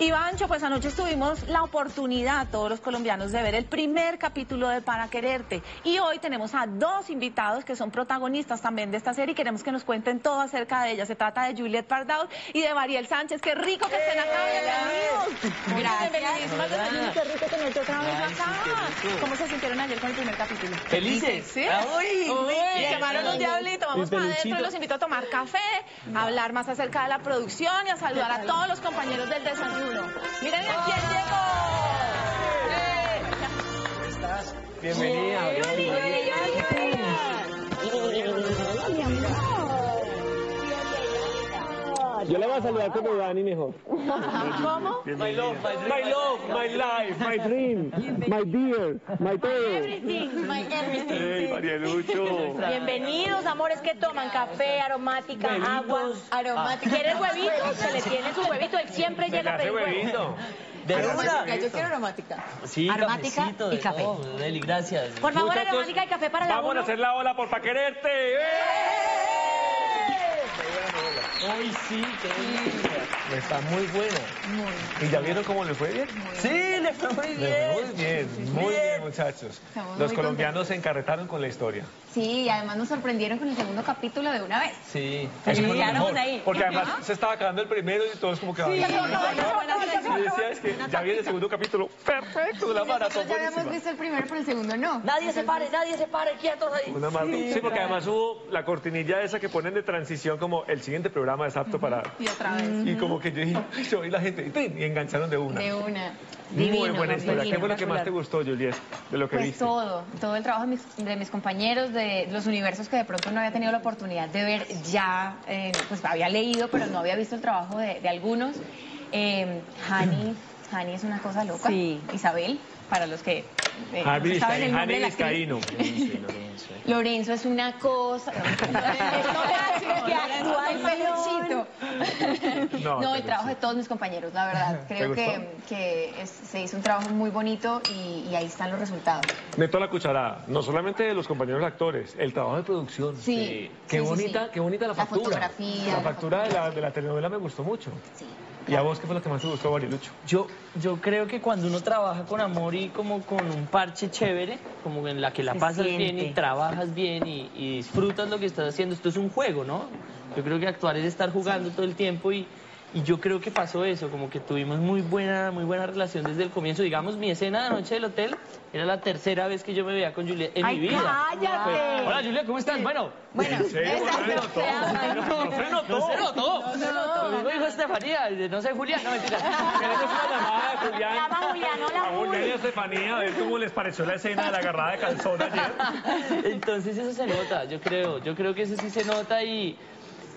Ivancho, pues anoche tuvimos la oportunidad, todos los colombianos, de ver el primer capítulo de Para Quererte. Y hoy tenemos a dos invitados que son protagonistas también de esta serie y queremos que nos cuenten todo acerca de ella. Se trata de Juliet Pardaud y de Mariel Sánchez. ¡Qué rico que estén acá! ¡Bienvenidos! Gracias. Bienvenidísimas desde ¡Qué rico tenerte otra vez acá! ¿Cómo se sintieron ayer con el primer capítulo? ¿Felices? ¿Sí? Ah, uy, llamaron un diablito, vamos para adentro y los invito a tomar café, a hablar más acerca de la producción y a saludar a todos los compañeros del desayuno. Miren quién llegó. Bienvenida. Yo le voy a saludar como Dani mejor. ¿Cómo? My love, my. My love, my life, my dream, my dear, my todo. Hey, Marialucho. Bienvenidos, amores que toman café, aromática, agua. Aromática. ¿Quieres huevitos? Se le tiene su huevito. Él siempre llega a pedir huevito. De una. Yo quiero aromática. Sí, Aromática y café. Deli, gracias. Por favor, Muchachos, aromática y café para la Vamos a hacer la ola por pa' quererte. ¡Eh! Uy, sí, qué delicia. Está muy bueno. ¿Y ya vieron cómo le fue bien? Sí, le fue muy Le bien. fue muy bien, muy bien, muchachos. Estamos Los muy colombianos se encarretaron con la historia. Sí, y además nos sorprendieron con el segundo capítulo de una vez. Sí. Eso fue lo quedaron mejor, ahí. Porque además se estaba acabando el primero y todos como que... ay, Y decía, es que ya viene el segundo capítulo. Perfecto, la maratón ya habíamos visto el primero, pero el segundo no. Nadie se pare, nadie se pare, quietos ahí. Una maratón. Sí, porque además hubo la cortinilla esa que ponen de transición como el siguiente programa es apto para... Y otra vez. Y como que yo dije, "Ay, yo vi la gente y, y engancharon de una. De una. Muy buena historia. ¿Qué divino, fue lo que más te gustó, Juliet, de lo que Pues viste? todo, todo el trabajo de mis, de mis compañeros, de los universos que de pronto no había tenido la oportunidad de ver ya, eh, pues había leído, pero no había visto el trabajo de, de algunos. Eh, Hani, Hani es una cosa loca. Sí. Isabel, para los que eh, Vizcaíno. Vizcaíno. Lorenzo es una cosa. No, el trabajo sí. de todos mis compañeros, la verdad. Creo que, que es- se hizo un trabajo muy bonito y, y ahí están los resultados. Meto la cucharada, no solamente de los compañeros actores, el trabajo de producción. Sí. Qué sí, bonita, sí. qué bonita la La factura. fotografía, La la factura de la, de la telenovela me gustó mucho. Sí. ¿Y a vos qué fue lo que más te gustó, Marilucho? Yo, yo creo que cuando uno trabaja con amor y como con un parche chévere, como en la que la Se pasas bien y trabajas bien y, y disfrutas lo que estás haciendo, esto es un juego, ¿no? Yo creo que actuar es estar jugando todo el tiempo y, y yo creo que pasó eso, como que tuvimos muy buena, muy buena relación desde el comienzo. Digamos, mi escena de noche del hotel era la tercera vez que yo me veía con Juliet en Ay, mi vida. cállate. Fue, Hola Juliet, ¿cómo estás? Bueno, Bueno, ¿En serio? ¿No se Estefanía, no sé, Julián, no mentira. Queremos una llamada de Julián. Llama a Julián, hola, A Julián y a Estefanía, a ver cómo les pareció la escena de la agarrada de calzón ayer. Entonces eso se nota, yo creo, yo creo que eso sí se nota y,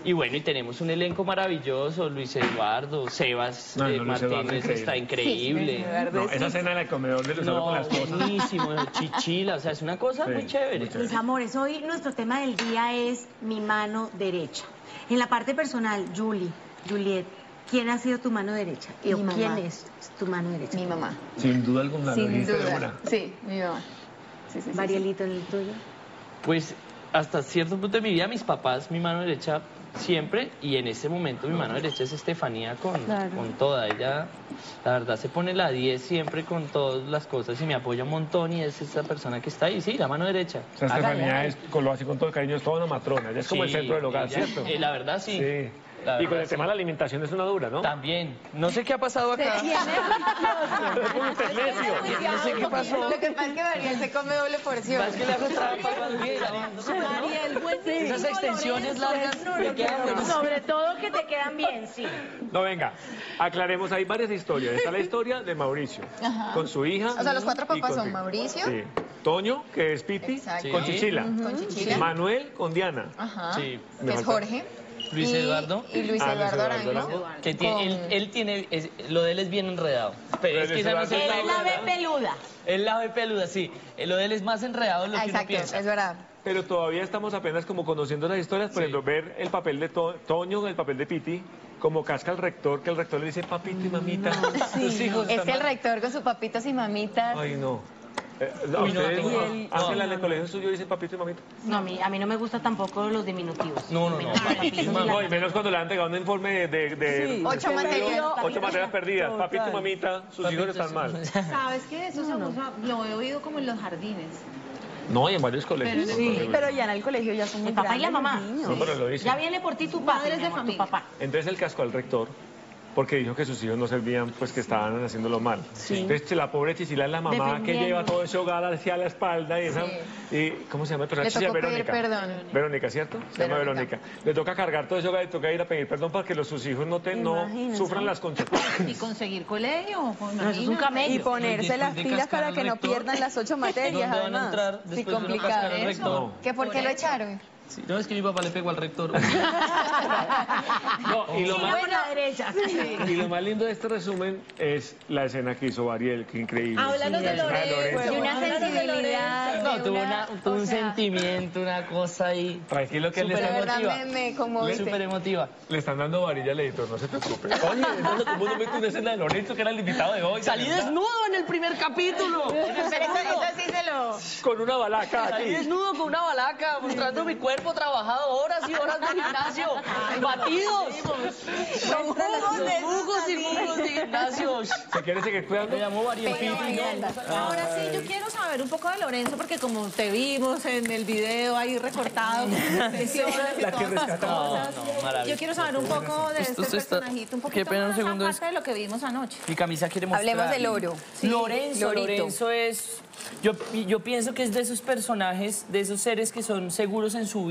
y bueno, y tenemos un elenco maravilloso, Luis Eduardo, Sebas No, eh, no, Luis Eduardo, Martínez está increíble. increíble. No, esa escena en el comedor de Luzaro No, con las cosas. buenísimo, chichila, o sea, es una cosa Sí, muy chévere. muy chévere. Mis amores, hoy nuestro tema del día es mi mano derecha. En la parte personal, Julie, Juliet, ¿quién ha sido tu mano derecha? ¿Y Mi mamá. quién es tu mano derecha? Mi mamá. Sin duda alguna, Sin duda. una. Sí, mi mamá. Sí, sí. Marielito, el tuyo. Pues hasta cierto punto de mi vida, mis papás, mi mano derecha siempre, y en ese momento mi mano derecha es Estefanía con, con toda. Ella, la verdad, se pone la 10 siempre con todas las cosas y me apoya un montón y es esa persona que está ahí, sí, la mano derecha. O sea, Estefanía es, con lo así con todo el cariño, es toda una matrona. Ella es como el centro del hogar, ella- ¿cierto? eh, la verdad, sí. Sí. La y con el tema sí. de la alimentación es una dura, ¿no? También. No sé qué ha pasado acá. Es un intermedio. No sé qué pasó. Lo que pasa es que Mariel se come doble porción. Es que le hago trampa bien. Esas extensiones largas me quedan buenas. Sobre todo que te quedan bien, sí. No, venga, aclaremos, hay varias historias. Está la historia de Mauricio, Ajá. con su hija. O sea, los cuatro papás son Mauricio. Sí. Toño, que es Piti, Exacto. con. Chichila. Con Chichila. Manuel, con Diana. Ajá. Sí. Que es Jorge. Luis Y- Eduardo. Y Luis Ah, Luis Eduardo Eduardo Arango. Que tiene, con- él, él tiene, es- lo de él es bien enredado. Pero es que esa no es Él Él la es la B peluda. Es la B peluda, sí. Eh, Lo de él es más enredado de lo Ah, que uno exacto, piensa. es verdad. Pero todavía estamos apenas como conociendo las historias, por Sí. ejemplo, ver el papel de To- Toño, el papel de Piti, como casca al rector, que el rector le dice, papito y mamita, tus hijos Es están el mal". rector con sus papitos y mamitas. Ay, no. Eh, ¿A Uy, no, ustedes, tengo- Ángela, en el colegio suyo dicen papito y mamita? No, a mí, a mí no me gustan tampoco los diminutivos. No, no, no, papitos y No, y menos cuando le han entregado un informe de... de Ocho materias. Ocho materias perdidas. Papito y mamita, sus hijos están mal. ¿Sabes qué? Eso se usa, lo he oído como en los jardines. No, y en varios colegios. Sí, pero ya en el colegio ya son muy El papá y la grandes mamá. los niños. No, pero lo dicen. Ya viene por ti tu padre, Padres mi de amor, tu familia. papá. Entonces el casco al rector porque dijo que sus hijos no servían, pues que estaban haciéndolo mal. Entonces la pobre Chisila es la mamá que lleva todo ese hogar hacia la espalda y esa... Y, ¿Cómo se llama? Le Chicha tocó pedir Verónica. perdón. Verónica, ¿cierto? Se llama Verónica. Verónica. Le toca cargar todo ese hogar y toca ir a pedir perdón para que los, sus hijos no, te, no sufran las consecuencias. Y conseguir colegio. No, eso es un imagínate. camello. Y ponerse las pilas para que no pierdan las ocho materias, ¿Dónde van a además. entrar Sí, complicado. No. ¿Que por qué lo echaron? Sí, no, es que mi papá le pegó al rector. No, y lo, más, Buena derecha. y lo más lindo de este resumen es la escena que hizo Ariel, que increíble. Háblanos de La escena Lorenzo. Y una de sensibilidad. No, de tuvo, una- tuvo un sea, sentimiento, una cosa ahí. Tranquilo que él le Súper De está, verdad emotiva. me, me. Súper emotiva. le están dando varilla al editor, no se preocupe. Oye, no, todo el mundo mete una escena de Lorenzo, que era el invitado de hoy. Salí desnudo en el primer capítulo. Pero eso, eso sí se lo... Con una balaca Salí aquí. desnudo con una balaca, mostrando mi cuerpo trabajado horas y horas de gimnasio. Batidos. Con jugos y jugos de gimnasio. ¿Se quiere seguir cuidando? Me llamó. Ahora sí, yo quiero saber un poco de Lorenzo, porque como te vimos en el video ahí recortado, con y todas cosas. Yo quiero saber un poco de este personajito, un poquito pena, un más segundo, aparte de lo que vimos anoche. Mi camisa quiere mostrar. Hablemos del oro. Lorenzo. Lorenzo es. Yo, yo pienso que es de esos personajes, de esos seres que son seguros en su vida,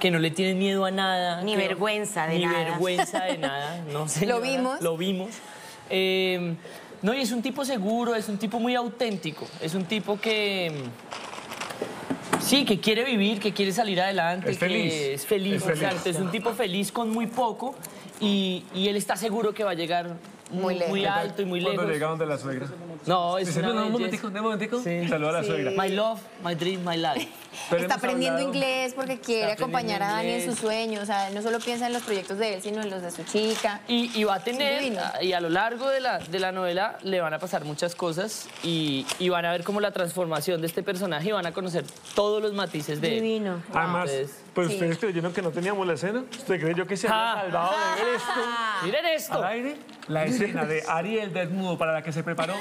que no le tienen miedo a nada. Ni que- vergüenza de ni nada. vergüenza de nada. No, señora, vimos. Lo vimos. Eh, no, y es un tipo seguro, es un tipo muy auténtico. Es un tipo que. Sí, que quiere vivir, que quiere salir adelante, Es feliz. que es feliz, Es feliz. Es un tipo feliz con muy poco y, y él está seguro que va a llegar Muy lejos. muy alto y muy lejos. Cuando llega donde la suegra. No, es una no, un momentico, un momentico. Sí. Saluda a la suegra. My love, my dream, my life. Pero Está aprendiendo hablado- inglés porque quiere acompañar a Dani en sus sueños. O sea, no solo piensa en los proyectos de él, sino en los de su chica. Y, y va a tener, divino. y a lo largo de la, de la novela le van a pasar muchas cosas y, y van a ver como la transformación de este personaje y van a conocer todos los matices de él. Divino. Además, Entonces, pues sí. ustedes creyeron que no teníamos la escena. ¿Usted creyó que se Ah. había salvado de ver esto? Miren esto. Al aire, la escena de Ariel desnudo para la que se preparó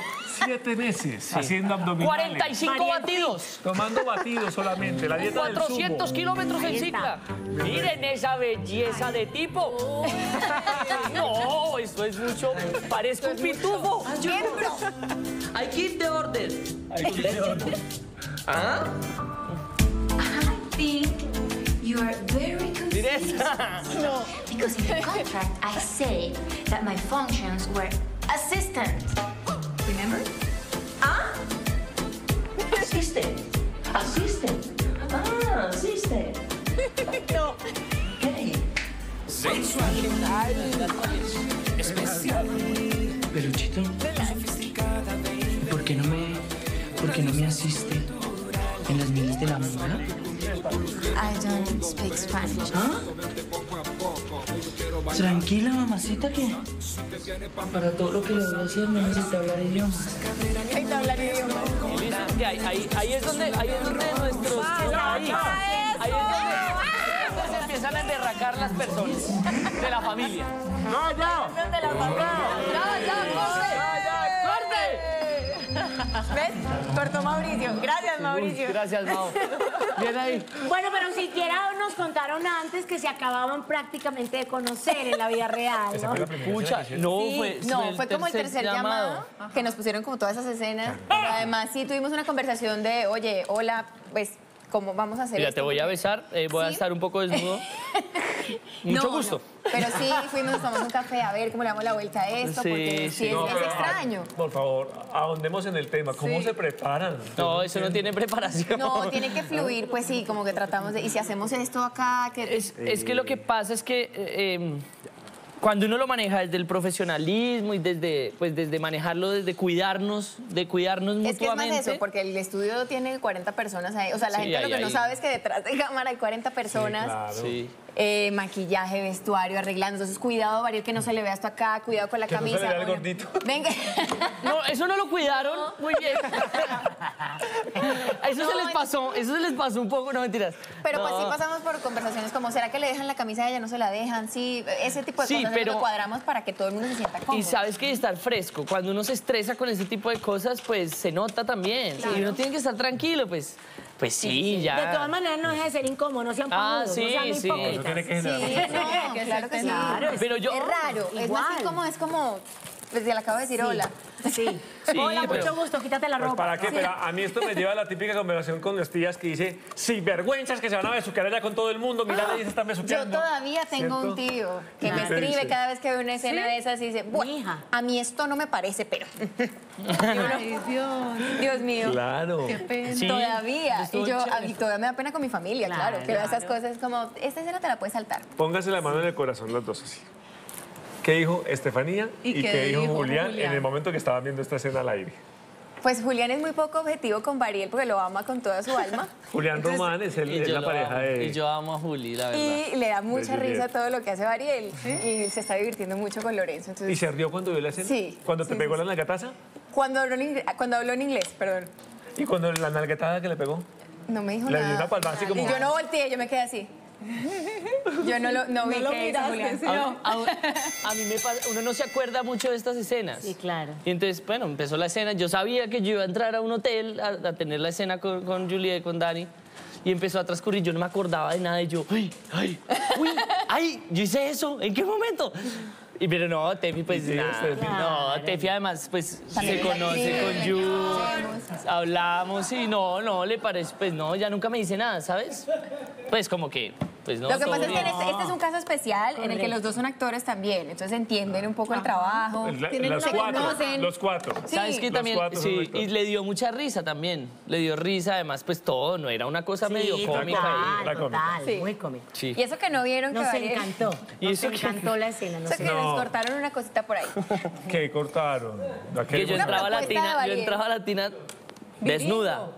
siete meses haciendo abdominales. 45 batidos. Tomando batidos solamente, la dieta del 400 sumo. kilómetros en cicla. Miren esa belleza de tipo. No, eso es mucho. Parezco un pitufo. I keep the order. ¿Ah? I think you are very confused. Esa. Because in the contract, I say that my functions were assistant. Remember? ¿Ah? Assistant. Assistant. Ah, assistant. No. Hey. Peluchito, ¿por qué no me, por qué no me asiste en las miles de la moda? I don't speak Spanish. ¿Ah? Tranquila, mamacita, que para todo lo que le voy a decir no necesita hablar idiomas. Y ahí, ahí, ahí es donde, ahí es donde nuestros, ahí, ahí es donde, donde se empiezan a derracar las personas de la familia. ¡No, ya! ¿Ves? Cortó Mauricio. Gracias, Mauricio. Gracias, Mao. Bien ahí. Bueno, pero siquiera nos contaron antes que se acababan prácticamente de conocer en la vida real, ¿no? Pucha, no, Sí, fue, no, fue como el tercer llamado, que nos pusieron como todas esas escenas. Pero además sí tuvimos una conversación de, oye, hola, pues, ¿cómo vamos a hacer Mira, esto? te voy a besar, eh, voy a estar un poco desnudo. Mucho No, gusto. no. Pero sí, fuimos, nos tomamos un café a ver cómo le damos la vuelta a esto, Sí, porque sí, sí. es, No, es pero, extraño. Por favor, ahondemos en el tema. ¿Cómo Sí. se preparan? No, eso no tiene preparación. No, tiene que fluir, pues sí, como que tratamos de, y si hacemos esto acá, que... Es, es que lo que pasa es que eh, eh, cuando uno lo maneja desde el profesionalismo y desde, pues desde manejarlo, desde cuidarnos, de cuidarnos Es que es más mutuamente. eso, porque el estudio tiene 40 personas ahí. O sea, la Sí, gente lo ahí, que no sabe es que detrás de cámara hay 40 personas. claro. Sí. Eh, maquillaje, vestuario, arreglando. Entonces, cuidado, Variel, que no se le vea esto acá. Cuidado con la Que no se camisa. le vea el Bueno, gordito. Venga. No, eso no lo cuidaron muy bien. Eso se les pasó, eso se les pasó un poco, no mentiras. Pero pues sí pasamos por conversaciones como, ¿será que le dejan la camisa a ella, no se la dejan? Sí, ese tipo de Sí, cosas lo pero- que cuadramos para que todo el mundo se sienta cómodo. Y sabes que estar fresco, cuando uno se estresa con ese tipo de cosas, pues se nota también. Y uno tiene que estar tranquilo, pues, pues sí, ya. De todas maneras, no deja de ser incómodo, no sean Ah, sí, no sean sí. Eso hipócritas. tiene que Sí, no, claro que sí. Claro, es- Pero yo- Es raro, es Igual. así como, es como, pues ya le acabo de decir hola. Sí. Sí, Hola, pero- mucho gusto, quítate la Pues ropa. para qué, pero a mí esto me lleva a la típica conversación con las tías que dice, sin vergüenzas que se van a besuquear allá con todo el mundo, mira, ahí se están Yo besuqueando. todavía tengo ¿Cierto? un tío que ¿Y me escribe cada vez que ve una escena de esas y dice, bueno, Hija. a mí esto no me parece, pero... Ay, Dios. Dios mío. Claro. Qué pena. Sí, Todavía. Y yo, chévere. y todavía me da pena con mi familia, claro. Claro, que veo esas cosas como, esta escena te la puedes saltar. Póngase la mano en el corazón los dos así. ¿Qué dijo Estefanía ¿Y y, qué qué dijo dijo Julián, Julián? en el momento que estaban viendo esta escena al aire? Pues Julián es muy poco objetivo con Bariel porque lo ama con toda su alma. Julián Entonces, Román es, el, es la pareja amo, de... Y yo amo a Juli, la verdad. Y le da mucha Juliet. risa todo lo que hace Bariel. Y se está divirtiendo mucho con Lorenzo. Entonces, ¿Y se rió cuando vio la escena? Sí, ¿Cuando te sí, pegó sí, la nalgataza? cuando, habló en inglés, cuando habló en inglés, perdón, ¿Y cuando la nalgatada que le pegó? no me dijo Le dio nada. una palmada así como- Y yo no volteé, yo me quedé así. Yo no lo no vi lo Julián. sí. A, a- a mí me pasa, uno no se acuerda mucho de estas escenas. Sí, claro. Y entonces, bueno, empezó la escena. Yo sabía que yo iba a entrar a un hotel a, a tener la escena con, con Juliet, con Dani. Y empezó a transcurrir. Yo no me acordaba de nada. Y yo, ¡ay! ¡ay! ¡Uy! ¡ay! Yo hice eso. ¿En qué momento? Y pero no, Tefi, pues Sí, nada. Tefi. No, Tefi además, pues se conoce sí, con Yu. Hablamos y no, no, le parece, pues no, ya nunca me dice nada, ¿sabes? Pues como que, pues no. Lo que pasa es que este, este es un caso especial en el que los dos son actores también, entonces entienden un poco el trabajo, La- tienen los cuatro. conocen. Los cuatro. Sí. ¿Sabes qué Los también? cuatro son Sí, actores. y le dio mucha risa también. Le dio risa, además, pues todo, no era una cosa medio cómica. total, La cómica. total, Sí. muy cómico. y- sí. Y eso que no vieron que Nos encantó. Y Nos eso que- encantó la escena. Eso Nos que encantó. nos No. cortaron una cosita por ahí. ¿Qué cortaron? ¿A qué Que yo entraba Latina, yo entraba a Latina desnuda,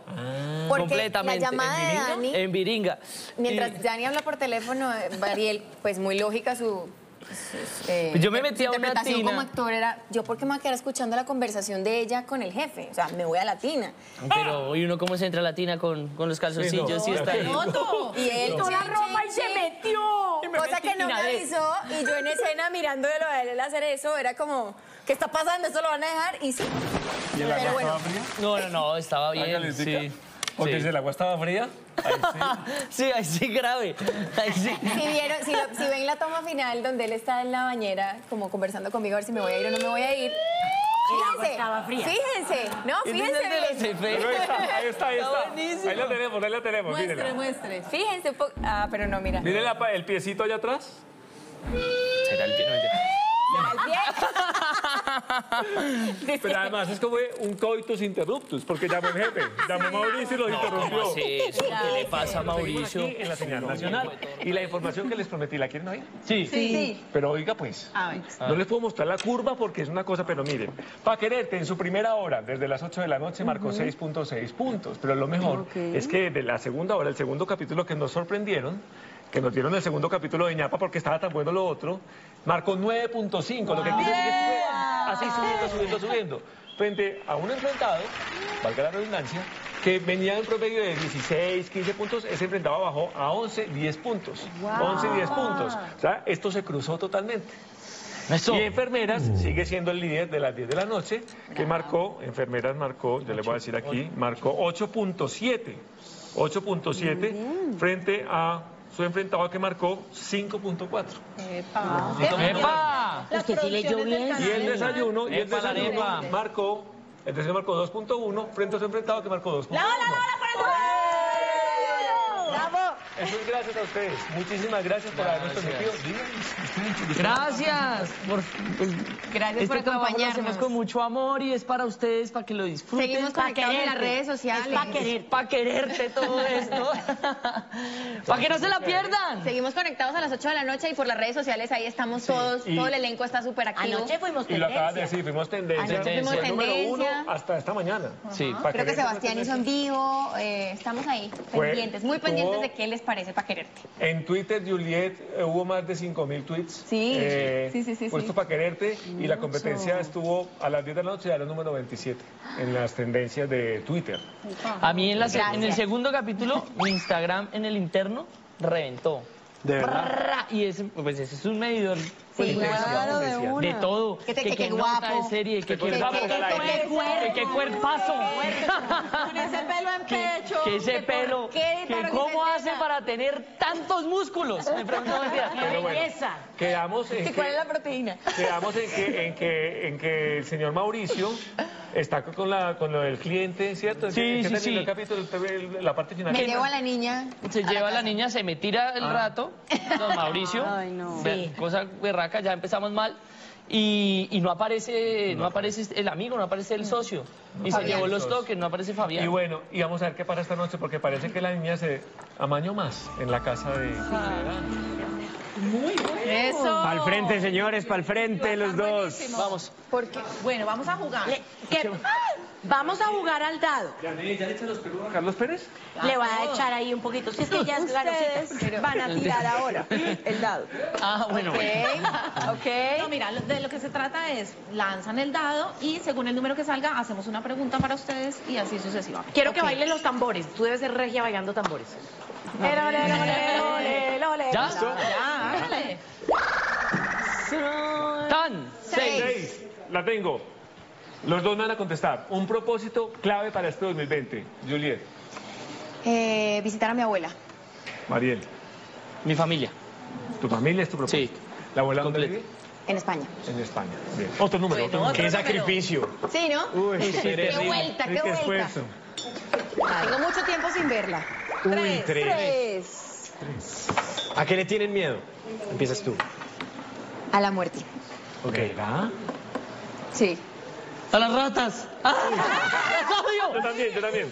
Porque completamente. la llamada de Dani, En viringa. mientras Y- Dani habla por teléfono, eh, Bariel, pues muy lógica su... su, eh, yo me su metí a una interpretación tina. como actor era, yo por qué me voy a quedar escuchando la conversación de ella con el jefe, o sea, me voy a Latina. Pero, ¿y uno cómo se entra a Latina con, con los calzoncillos? Sí, y no. está ahí. Y él Quitó la ropa y se metió. Cosa que no me avisó y yo en escena mirándolo a él hacer eso, era como, ¿qué está pasando? ¿Esto lo van a dejar? Y sí. ¿Y el agua bueno. estaba fría? No, no, no, estaba ¿Ah, bien. Sí. Porque Sí. si el agua estaba fría, ahí sí. Sí, ahí sí grave. Ahí sí. Si, vieron, si, lo- si ven la toma final donde él está en la bañera, como conversando conmigo, a ver si me voy a ir o no me voy a ir. El agua Fíjense, estaba fría. Fíjense, no, fíjense bien. ahí está, ahí está, ahí Está. Ahí la tenemos, ahí la tenemos, Muestre, mírenla. muestre. Fíjense un poco. Ah, pero no, mira. Miren el piecito allá atrás. Será el pie, no. Pero además es como un coitus interruptus, porque llamó el jefe, llamó Mauricio y los interrumpió. ¿Qué le pasa a Mauricio? Aquí en la señal nacional. Y la información que les prometí, ¿la quieren oír? Sí. Sí. Pero oiga pues. A ver. No les puedo mostrar la curva porque es una cosa, pero miren, para quererte en su primera hora, desde las 8 de la noche, marcó 6.6 puntos. Pero lo mejor es que de la segunda hora, el segundo capítulo que nos sorprendieron, que nos dieron el segundo capítulo de ñapa porque estaba tan bueno lo otro, marcó 9.5, lo que quiere decir que así subiendo, subiendo, subiendo. Frente a un enfrentado, valga la redundancia, que venía en promedio de 16, 15 puntos, ese enfrentado bajó a 11, 10 puntos. 11, 10 puntos. O sea, esto se cruzó totalmente. Eso. Y enfermeras sigue siendo el líder de las 10 de la noche, que marcó, enfermeras marcó, yo le voy a decir aquí, marcó 8.7. 8.7 frente a su enfrentado que marcó 5.4. ¡Epa! Usted sí leyó bien. Y el desayuno, y el Epa, la desayuno marcó, el desayuno marcó 2.1 frente a su enfrentado que marcó 2.1. Eso es gracias a ustedes. Muchísimas gracias por habernos permitido. Gracias. Por, pues, Gracias por este trabajo lo acompañarnos. hacemos con mucho amor y es para ustedes, para que lo disfruten. Seguimos conectados en las redes sociales. Es pa' querer, pa' quererte todo esto. para que no se la pierdan. Seguimos conectados a las 8 de la noche y por las redes sociales ahí estamos todos. y- Todo el elenco está súper activo. Anoche fuimos Y lo acabas de tendencia. decir, fuimos tendencia. Anoche fuimos Fue número uno tendencia. hasta esta mañana. Sí. Creo que Sebastián hizo en vivo. eh, estamos ahí, Fue- pendientes, muy pendientes de qué les parece para quererte. En Twitter, Juliet, eh, hubo más de 5.000 tweets. Sí, eh, sí, sí, sí, Puesto sí. para quererte. Y la competencia estuvo a las 10 de la noche, era el número 27 en las tendencias de Twitter. A mí en, la en el segundo capítulo, mi Instagram en el interno reventó. De verdad. Y ese, pues ese es un medidor Sí, claro, de una. de todo. Que te- que, que qué qué nota guapo. de serie, que Que qué qué- guapo, que- que que- qué que- que qué cuerpazo. Con ese pelo en pecho. Que ese que pelo, qué que cómo hace para tener tantos músculos. Me pregunto. Pero bueno, quedamos en ¿Y cuál que, es la proteína? quedamos en que, en que, en que el señor Mauricio está con, la, con lo del cliente, ¿cierto? ¿En Sí, qué- qué sí, sí. el capítulo, la parte final? Me llevo a la niña. Se a lleva a la niña, se me tira el rato, don Mauricio. Ay, no. Cosa berraca, ya empezamos mal. Y, y no aparece no aparece el amigo, no aparece el socio. Y se llevó los toques, no aparece Fabián. Y bueno, y vamos a ver qué pasa esta noche, porque parece que la niña se amañó más en la casa de... Eso. Para el frente, señores, para el frente los dos. Vamos. Porque, bueno, vamos a jugar. ¿Qué? Vamos a jugar al dado. ¿Carlos Pérez? Le voy a echar ahí un poquito. Si es que ya es Ustedes van a tirar ahora el dado. Ah, bueno. Ok. No, mira, de lo que se trata es, lanzan el dado y según el número que salga, hacemos una pregunta para ustedes y así sucesivamente. Quiero que bailen los tambores. Tú debes ser regia bailando tambores. Ole, ole, ole, ole, ole. ¿Ya? Tan. Seis. Seis. La tengo. Los dos me van a contestar. Un propósito clave para este 2020. Juliet, Eh, visitar a mi abuela. Mariel, Mi familia. ¿tu familia es tu propósito? Sí. ¿La abuela dónde Completo. vive? En España. En España. Bien. Otro número, otro número. Qué sacrificio. Sí, ¿no? Uy, qué vuelta, qué, vuelta. esfuerzo. Tengo mucho tiempo sin verla. Uy, tres. Tres. ¿A qué le tienen miedo? Empiezas tú. A la muerte. Ok. ¿Verdad? Sí. A las ratas. ¡Ah! ¡Las Yo odio! también, yo también.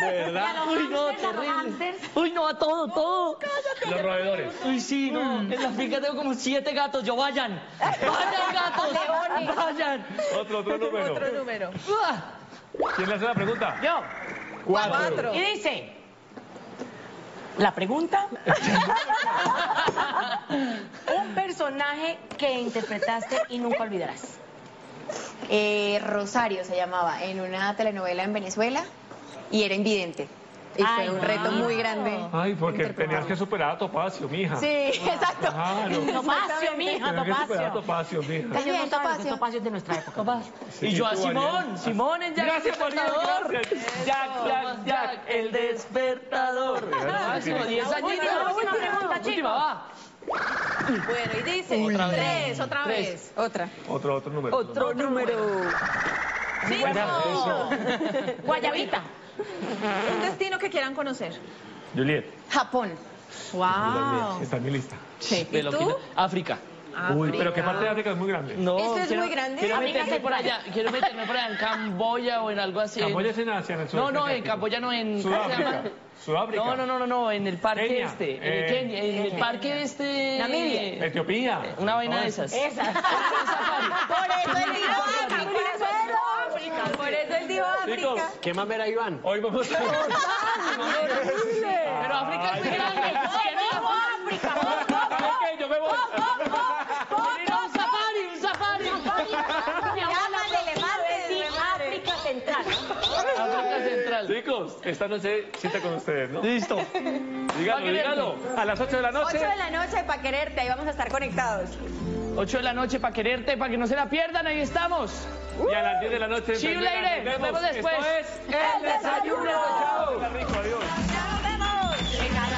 De verdad. Uy, no, terrible. Uy, no, a todo, todo. Los roedores. Uy, sí, no. En la finca tengo como siete gatos. Yo, vayan. Vayan, gatos. Vayan. Otro, otro número. Otro número. ¿Quién le hace la pregunta? Yo. Cuatro. Y dice, la pregunta, un personaje que interpretaste y nunca olvidarás. Eh, Rosario se llamaba en una telenovela en Venezuela y era invidente. Y Ay, fue un reto muy grande. Ay, porque tenías que superar a Topacio, mija. Sí, exacto. Claro. Topacio, mija, Tenías que superar a Topacio. Topacio, mija. Ellos no Topacio. Topacio es de nuestra época. Sí, y yo a Simón, Ariel. Simón en Jack Gracias, el despertador. Gracias. Jack, Jack, Jack, el despertador. Máximo, 10 añitos. última, última pregunta, Última, va. Bueno, y dice, Otra vez. tres, otra Tres. vez. Otra. Otro, otro número. Otro número. Cinco. Guayabita. Un destino que quieran conocer. Juliet, Japón. Wow. está en mi lista. Sí, ¿Y tú? África. Uy, pero qué parte de África es muy grande. No, Esto es quiero, muy grande. Quiero África meterme por allá, quiero meterme por allá en Camboya o en algo así. Camboya es en Asia, en el No, no, en Camboya no, en... ¿cómo se Sudáfrica. Sudáfrica. No, no, no, no, no, en el parque Kenia, este, en eh, el Kenia, en el parque este... Namibia. Etiopía. Una vaina No, de esas. Esa. Por eso él dijo África. Por eso él dijo África. ¿Qué más ver a Iván? hoy vamos a... Pero África es muy grande. ¿Quieren ir a África. Ok, yo me voy. quieren ir a un safari, un safari? Llámale, le mande África Central. África Central. Chicos, esta noche cita con ustedes, ¿no? Listo. Dígalo, dígalo. A las 8 de la noche. 8 de la noche para quererte, ahí vamos a estar conectados. 8 de la noche para quererte, para que no se la pierdan, ahí estamos. Y a las 10 de la noche. Later. nos Nos vemos después. Esto es El Desayuno. Chao. Rico, adiós. Ya nos vemos.